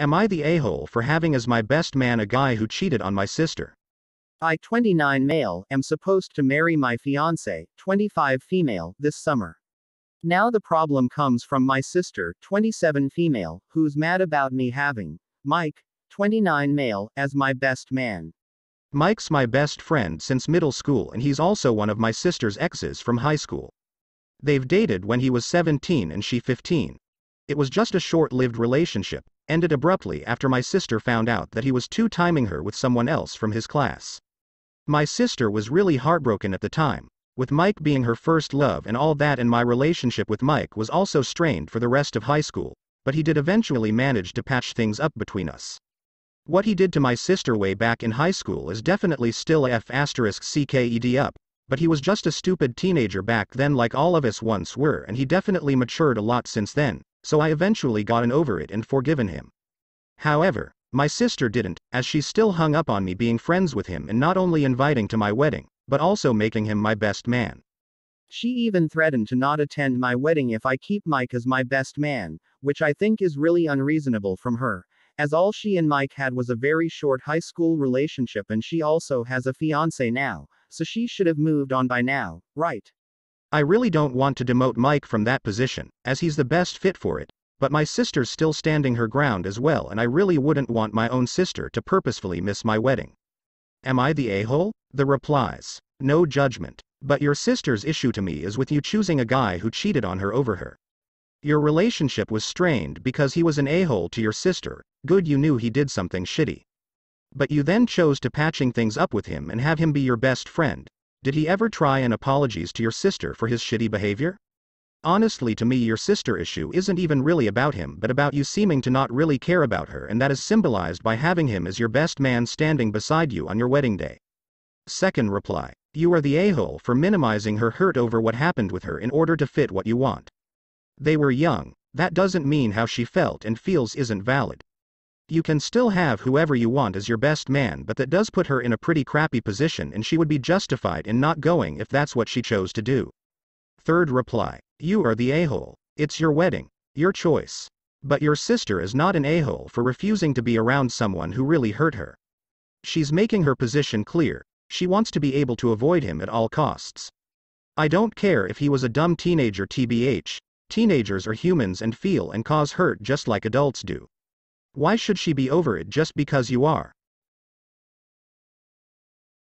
Am I the a-hole for having as my best man a guy who cheated on my sister? I, 29 male, am supposed to marry my fiance, 25 female, this summer. Now the problem comes from my sister, 27 female, who's mad about me having Mike, 29 male, as my best man. Mike's my best friend since middle school and he's also one of my sister's exes from high school. They've dated when he was 17 and she 15. It was just a short lived relationship, ended abruptly after my sister found out that he was two timing her with someone else from his class. My sister was really heartbroken at the time, with Mike being her first love and all that and my relationship with Mike was also strained for the rest of high school, but he did eventually manage to patch things up between us. What he did to my sister way back in high school is definitely still F asterisk CKED up, but he was just a stupid teenager back then like all of us once were and he definitely matured a lot since then, so I eventually gotten over it and forgiven him. However, my sister didn't, as she's still hung up on me being friends with him and not only inviting to my wedding, but also making him my best man. She even threatened to not attend my wedding if I keep Mike as my best man, which I think is really unreasonable from her, as all she and Mike had was a very short high school relationship and she also has a fiance now, so she should have moved on by now, right? I really don't want to demote Mike from that position, as he's the best fit for it, but my sister's still standing her ground as well and I really wouldn't want my own sister to purposefully miss my wedding. Am I the a-hole? The replies. No judgment. But your sister's issue to me is with you choosing a guy who cheated on her over her. Your relationship was strained because he was an a-hole to your sister, good you knew he did something shitty. But you then chose to patching things up with him and have him be your best friend. Did he ever try an apologies to your sister for his shitty behavior? Honestly to me your sister issue isn't even really about him but about you seeming to not really care about her and that is symbolized by having him as your best man standing beside you on your wedding day. Second reply. You are the a-hole for minimizing her hurt over what happened with her in order to fit what you want. They were young, that doesn't mean how she felt and feels isn't valid. You can still have whoever you want as your best man but that does put her in a pretty crappy position and she would be justified in not going if that's what she chose to do. Third reply. You are the a-hole. It's your wedding. Your choice. But your sister is not an a-hole for refusing to be around someone who really hurt her. She's making her position clear, she wants to be able to avoid him at all costs. I don't care if he was a dumb teenager tbh, teenagers are humans and feel and cause hurt just like adults do. Why should she be over it just because you are?